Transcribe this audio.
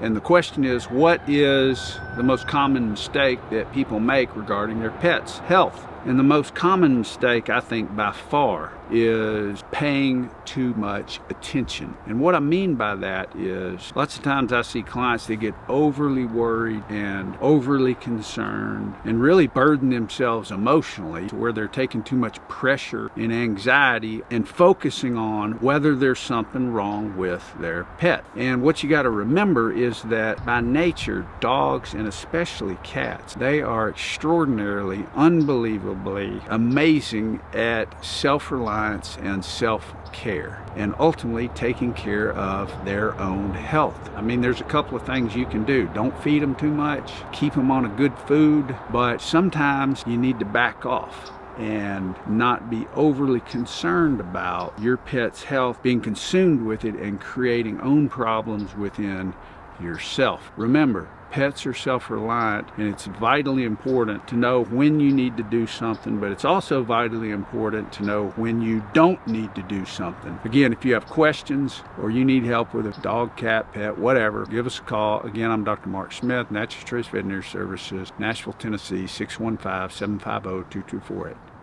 And the question is, what is the most common mistake that people make regarding their pets' health? And the most common mistake, I think, by far, is paying too much attention. And what I mean by that is lots of times I see clients that get overly worried and overly concerned and really burden themselves emotionally to where they're taking too much pressure and anxiety and focusing on whether there's something wrong with their pet. And what you got to remember is that by nature, dogs and especially cats, they are extraordinarily, amazing at self-reliance and self-care and ultimately taking care of their own health. I mean, there's a couple of things you can do. Don't feed them too much, keep them on a good food, but sometimes you need to back off and not be overly concerned about your pet's health, being consumed with it and creating own problems within yourself. Remember, pets are self-reliant and it's vitally important to know when you need to do something but it's also vitally important to know when you don't need to do something. Again if you have questions or you need help with a dog cat pet whatever give us a call. Again i'm dr marc smith Natchez Trace veterinary services nashville tennessee 615-750-2248